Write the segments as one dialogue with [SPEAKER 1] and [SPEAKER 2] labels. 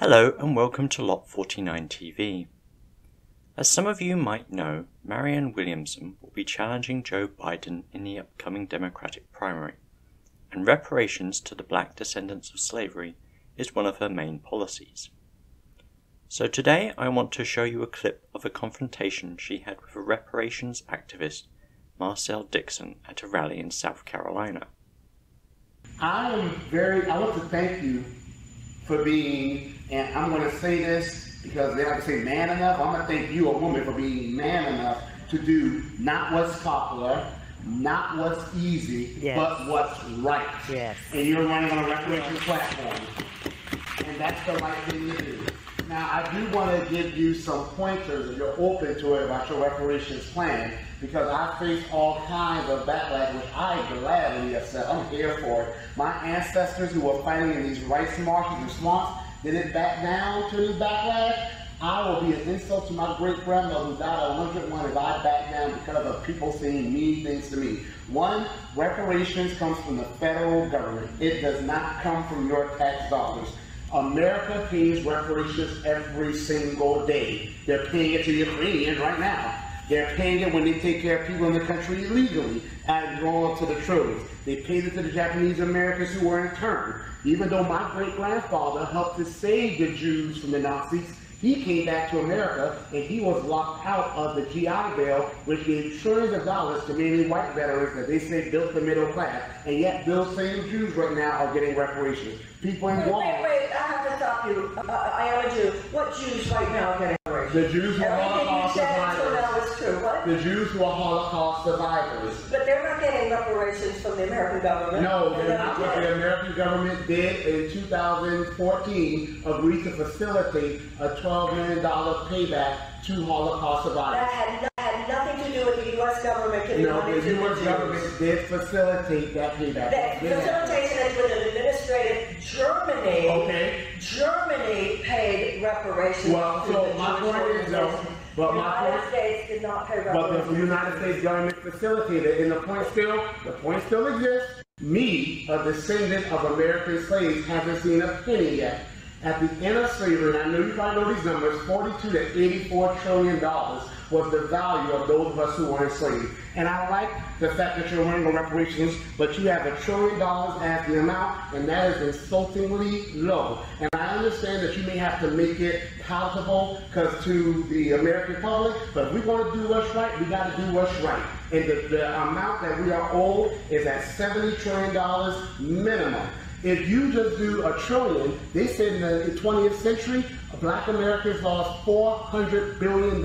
[SPEAKER 1] Hello and welcome to Lot 49 TV. As some of you might know, Marianne Williamson will be challenging Joe Biden in the upcoming Democratic primary, and reparations to the black descendants of slavery is one of her main policies. So today I want to show you a clip of a confrontation she had with a reparations activist, Marcel Dixon, at a rally in South Carolina.
[SPEAKER 2] I am very, I want to thank you for being, and I'm going to say this because they like to say man enough. I'm going to thank you, a woman, for being man enough to do not what's popular, not what's easy,
[SPEAKER 3] Yes.
[SPEAKER 2] but what's right.
[SPEAKER 3] Yes.
[SPEAKER 2] And you're running on a reparations platform. And that's the right thing to do. Now, I do want to give you some pointers if you're open to it about your reparations plan because I face all kinds of backlash, which I gladly accept. I'm here for it. My ancestors who were fighting in these rice marshes and swamps didn't back down to any backlash. I will be an insult to my great grandmother who died at 101 if I back down because of people saying mean things to me. One, reparations comes from the federal government. It does not come from your tax dollars. America pays reparations every single day. They're paying it to the Ukrainians right now. They're paying it when they take care of people in the country illegally, adding on to the trillions. They paid it to the Japanese Americans who were interned. Even though my great grandfather helped to save the Jews from the Nazis, he came back to America and he was locked out of the GI Bill, which gave trillions of dollars to mainly white veterans that they say built the middle class. And yet, those same Jews right now are getting reparations. People in
[SPEAKER 4] Wait, wait, wait, I have to stop you. Uh, I am a Jew. What Jews right now are getting reparations?
[SPEAKER 2] the Jews who are survivors,
[SPEAKER 4] now is true. What?
[SPEAKER 2] the Jews who are Holocaust survivors.
[SPEAKER 4] But they're not getting reparations from the American government.
[SPEAKER 2] No,
[SPEAKER 4] And
[SPEAKER 2] they're not what the American government did in 2014, agreed to facilitate a $12 million payback to Holocaust
[SPEAKER 4] That
[SPEAKER 2] survivors.
[SPEAKER 4] had, no- had nothing to do with the U.S. government
[SPEAKER 2] No, the
[SPEAKER 4] the
[SPEAKER 2] U.S.
[SPEAKER 4] Jews.
[SPEAKER 2] government did facilitate that payback.
[SPEAKER 4] That facilitation is with an administrative Germany.
[SPEAKER 2] Okay.
[SPEAKER 4] Germany paid reparations
[SPEAKER 2] Well,
[SPEAKER 4] to
[SPEAKER 2] so
[SPEAKER 4] the
[SPEAKER 2] my point is, though. But
[SPEAKER 4] the
[SPEAKER 2] my
[SPEAKER 4] United
[SPEAKER 2] point-
[SPEAKER 4] States did not pay
[SPEAKER 2] But
[SPEAKER 4] reparations.
[SPEAKER 2] the United States government facilitated, and the point still, the point still exists. Me, a descendant of American slaves, haven't seen a penny yet. At the end of slavery, and I know you probably know these numbers, 42 to 84 trillion dollars was the value of those of us who were enslaved. And I like the fact that you're running on reparations, but you have a trillion dollars as the amount, and that is insultingly low. And I understand that you may have to make it palatable because to the American public, but if we want to do what's right, we got to do what's right. And the, the amount that we are owed is at $70 trillion minimum. If you just do a trillion, they said in the 20th century, black Americans lost $400 billion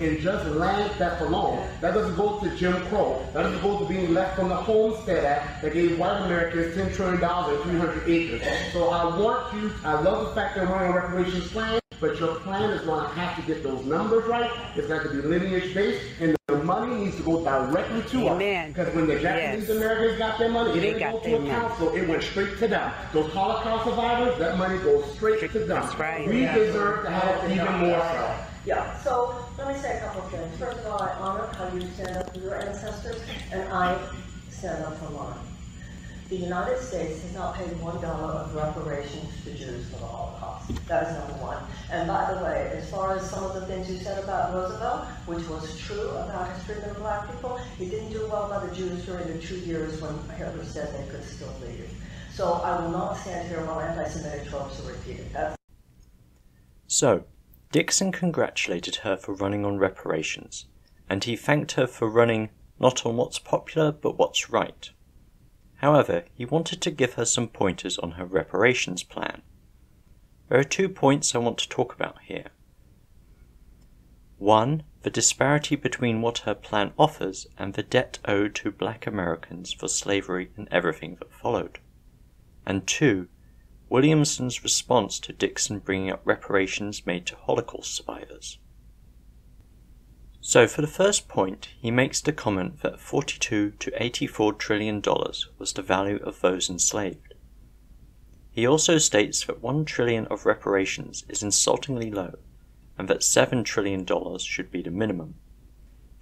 [SPEAKER 2] in just land theft alone. That doesn't go to Jim Crow. That doesn't go to being left from the Homestead Act that gave white Americans $10 trillion and 300 acres. So I want you, I love the fact that we're on a reparations plan, but your plan is going to have to get those numbers right. It's got to be lineage based, and the money needs to go directly to
[SPEAKER 3] Amen.
[SPEAKER 2] us. Because when the Japanese
[SPEAKER 3] Yes.
[SPEAKER 2] Americans got their money, it
[SPEAKER 3] They
[SPEAKER 2] didn't
[SPEAKER 3] got
[SPEAKER 2] go to
[SPEAKER 3] their
[SPEAKER 2] a
[SPEAKER 3] money.
[SPEAKER 2] council, it went straight to them. Those Holocaust survivors, that money goes straight to them.
[SPEAKER 3] That's right.
[SPEAKER 2] We
[SPEAKER 4] Yeah.
[SPEAKER 2] deserve to have even more so.
[SPEAKER 4] Yeah, so let me say a couple of things. First of all, I honor how you stand up for your ancestors, and I stand up for mine. The United States has not paid one dollar of reparations to Jews for the Holocaust. That is number one. And by the way, as far as some of the things you said about Roosevelt, which was true about his treatment of black people, he didn't do well by the Jews during the two years when Hitler said they could still leave. So I will not stand here while anti-Semitic tropes are repeated. That's
[SPEAKER 1] So, Dixon congratulated her for running on reparations, and he thanked her for running not on what's popular but what's right. However, he wanted to give her some pointers on her reparations plan. There are two points I want to talk about here. One, the disparity between what her plan offers and the debt owed to black Americans for slavery and everything that followed. And two, Williamson's response to Dixon bringing up reparations made to Holocaust survivors. So, for the first point, he makes the comment that 42 to 84 trillion dollars was the value of those enslaved. He also states that 1 trillion of reparations is insultingly low, and that 7 trillion dollars should be the minimum.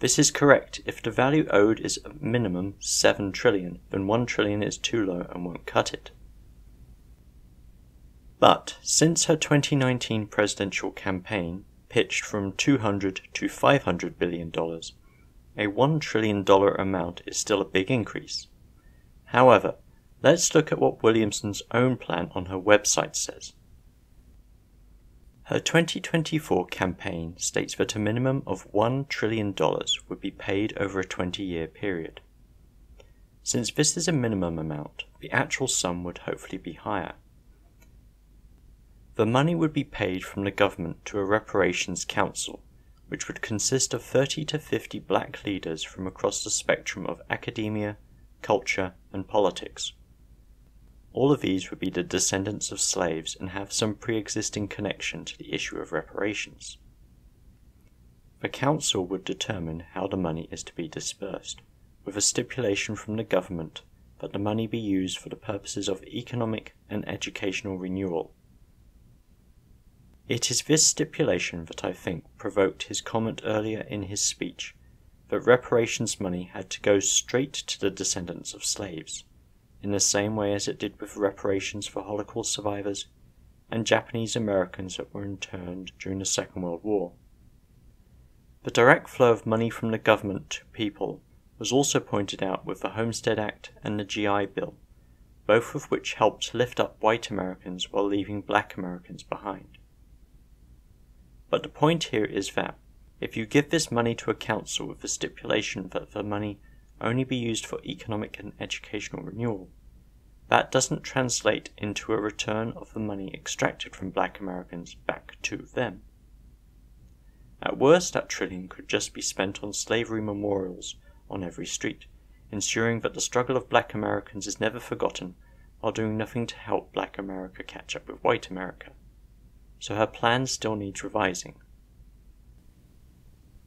[SPEAKER 1] This is correct if the value owed is a minimum 7 trillion, then 1 trillion is too low and won't cut it. But since her 2019 presidential campaign pitched from 200 to 500 billion dollars, a 1 trillion dollar amount is still a big increase. However, let's look at what Williamson's own plan on her website says. Her 2024 campaign states that a minimum of $1 trillion would be paid over a 20 year period. Since this is a minimum amount, the actual sum would hopefully be higher. The money would be paid from the government to a reparations council, which would consist of 30 to 50 black leaders from across the spectrum of academia, culture, and politics. All of these would be the descendants of slaves and have some pre existing connection to the issue of reparations. The Council would determine how the money is to be dispersed, with a stipulation from the government that the money be used for the purposes of economic and educational renewal. It is this stipulation that I think provoked his comment earlier in his speech that reparations money had to go straight to the descendants of slaves in the same way as it did with reparations for Holocaust survivors and Japanese Americans that were interned during the Second World War. The direct flow of money from the government to people was also pointed out with the Homestead Act and the GI Bill, both of which helped lift up white Americans while leaving black Americans behind. But the point here is that if you give this money to a council with the stipulation that the money only be used for economic and educational renewal. That doesn't translate into a return of the money extracted from black Americans back to them. At worst, that trillion could just be spent on slavery memorials on every street, ensuring that the struggle of black Americans is never forgotten while doing nothing to help black America catch up with white America. So her plan still needs revising.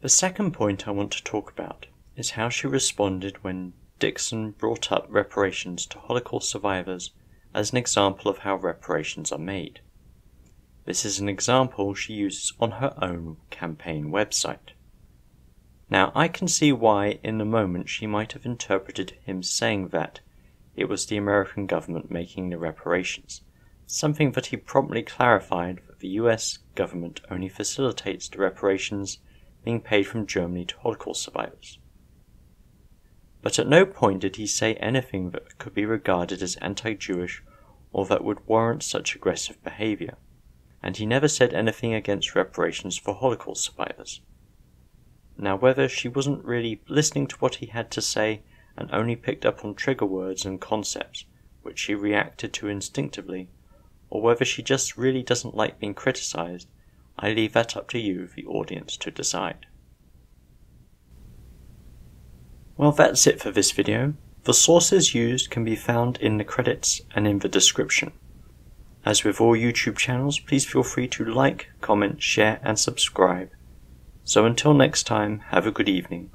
[SPEAKER 1] The second point I want to talk about is how she responded when Dixon brought up reparations to Holocaust survivors as an example of how reparations are made. This is an example she uses on her own campaign website. Now, I can see why, in the moment, she might have interpreted him saying that it was the American government making the reparations, something that he promptly clarified the US government only facilitates the reparations being paid from Germany to Holocaust survivors but at no point did he say anything that could be regarded as anti Jewish or that would warrant such aggressive behavior, and he never said anything against reparations for Holocaust survivors. Now, whether she wasn't really listening to what he had to say and only picked up on trigger words and concepts which she reacted to instinctively, or whether she just really doesn't like being criticized, I leave that up to you, the audience, to decide. Well, that's it for this video. The sources used can be found in the credits and in the description. As with all YouTube channels, please feel free to like, comment, share, and subscribe. So until next time, have a good evening.